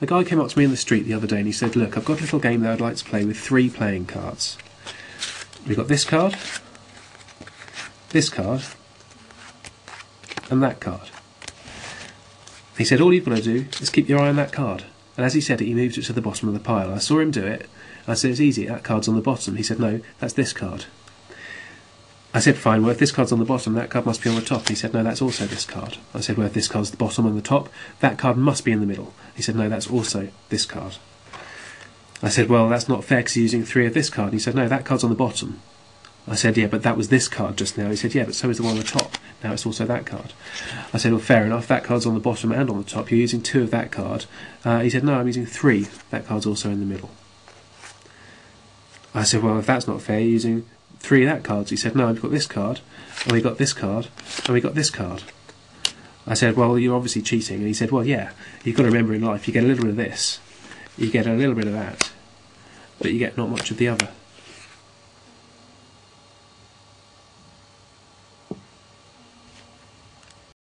A guy came up to me in the street the other day and he said, Look, I've got a little game that I'd like to play with three playing cards. We've got this card, this card, and that card. He said, All you've got to do is keep your eye on that card. And as he said it, he moved it to the bottom of the pile. I saw him do it. I said, It's easy, that card's on the bottom. He said, No, that's this card. I said, fine, well, if this card's on the bottom, that card must be on the top. He said, no, that's also this card. I said, well, if this card's the bottom and the top, that card must be in the middle. He said, no, that's also this card. I said, well, that's not fair because you're using three of this card. He said, no, that card's on the bottom. I said, yeah, but that was this card just now. He said, yeah, but so is the one on the top. Now it's also that card. I said, well, fair enough. That card's on the bottom and on the top. You're using two of that card. Uh, he said, no, I'm using three. That card's also in the middle. I said, well, if that's not fair, you're using three of that cards. He said, no, we've got this card, oh, and we got this card, oh, and we got this card. I said, well, you're obviously cheating. And he said, well, yeah, you've got to remember in life, you get a little bit of this, you get a little bit of that, but you get not much of the other.